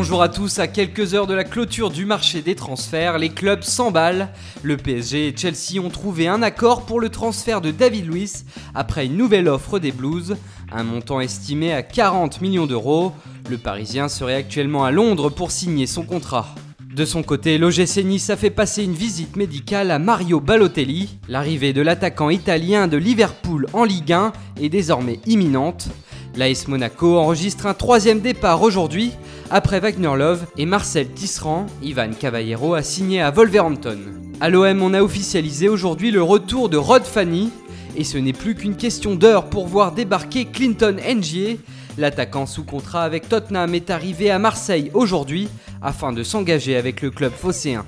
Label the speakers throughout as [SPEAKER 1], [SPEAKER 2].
[SPEAKER 1] Bonjour à tous, à quelques heures de la clôture du marché des transferts, les clubs s'emballent. Le PSG et Chelsea ont trouvé un accord pour le transfert de David Luiz après une nouvelle offre des Blues, un montant estimé à 40 millions d'euros. Le Parisien serait actuellement à Londres pour signer son contrat. De son côté, l'OGC Nice a fait passer une visite médicale à Mario Balotelli. L'arrivée de l'attaquant italien de Liverpool en Ligue 1 est désormais imminente. L'AS Monaco enregistre un troisième départ aujourd'hui. Après Wagner Love et Marcel Tisserand, Ivan Cavallero a signé à Wolverhampton. À l'OM, on a officialisé aujourd'hui le retour de Rod Fanny. Et ce n'est plus qu'une question d'heure pour voir débarquer Clinton Ngier. L'attaquant sous contrat avec Tottenham est arrivé à Marseille aujourd'hui afin de s'engager avec le club phocéen.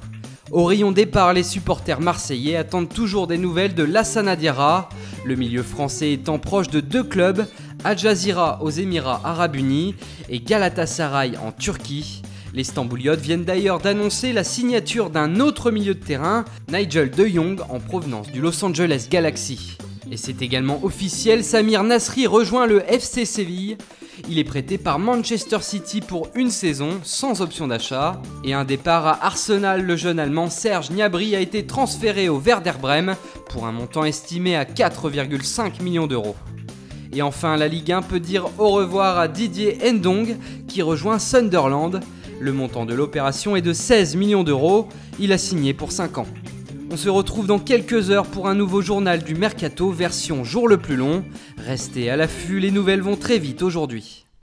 [SPEAKER 1] Au rayon départ, les supporters marseillais attendent toujours des nouvelles de Lassana Diarra, le milieu français étant proche de deux clubs, Al Jazeera aux Émirats Arabes Unis et Galatasaray en Turquie. Les Stambouliotes viennent d'ailleurs d'annoncer la signature d'un autre milieu de terrain, Nigel De Jong, en provenance du Los Angeles Galaxy. Et c'est également officiel, Samir Nasri rejoint le FC Séville. Il est prêté par Manchester City pour une saison sans option d'achat. Et un départ à Arsenal, le jeune allemand Serge Gnabry a été transféré au Werder Bremen pour un montant estimé à 4,5 millions d'euros. Et enfin, la Ligue 1 peut dire au revoir à Didier Ndong qui rejoint Sunderland. Le montant de l'opération est de 16 millions d'euros. Il a signé pour 5 ans. On se retrouve dans quelques heures pour un nouveau journal du Mercato version jour le plus long. Restez à l'affût, les nouvelles vont très vite aujourd'hui.